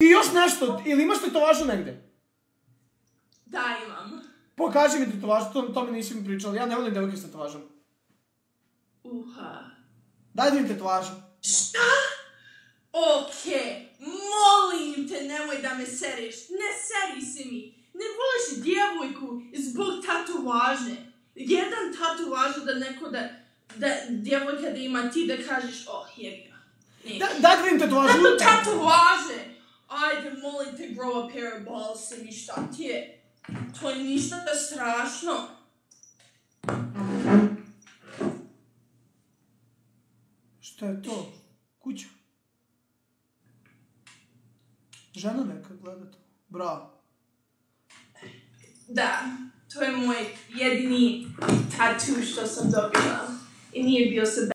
I još nešto, ili imaš tetovažu negde? Da, imam. Pokaži mi tetovažu, to, to mi nisi mi pričala. Ja ne volim devojke s tetovažom. Uha. Daj da mi tetovažu. Šta? Okej, molim te, nemoj da me seriš. Ne seri se mi. Ne voliš djevojku zbog tatuaže. Jedan tatuažu da neko da, da djevojka da ima ti da kažeš, oh, jebi ga. Da, daj da vidim tetovažu. Kako tatuaže? Ajde, molim te, grow a pair of balls i šta ti je? To je ništa da strašno. Šta je to? Kuća. Žena neka gleda to. Bravo. Da, to je moj jedini tatu što sam dobila. I nije bio se